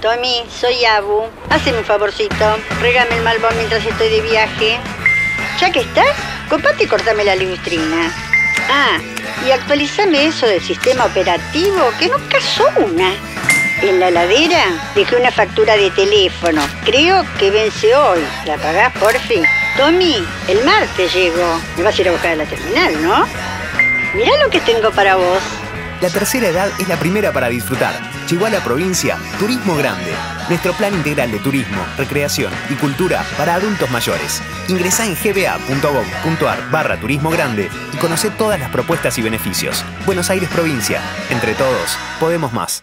Tommy, soy Abu. Hazme un favorcito. Regame el malvón mientras estoy de viaje. Ya que estás, copate y cortame la lustrina. Ah, y actualizame eso del sistema operativo, que no casó una. En la ladera dejé una factura de teléfono. Creo que vence hoy. ¿La pagás, porfi? Tommy, el martes llego. Me vas a ir a buscar a la terminal, ¿no? Mirá lo que tengo para vos. La tercera edad es la primera para disfrutar. Chihuahua Provincia, Turismo Grande. Nuestro plan integral de turismo, recreación y cultura para adultos mayores. Ingresá en gba.gov.ar barra Turismo Grande y conoce todas las propuestas y beneficios. Buenos Aires Provincia. Entre todos, podemos más.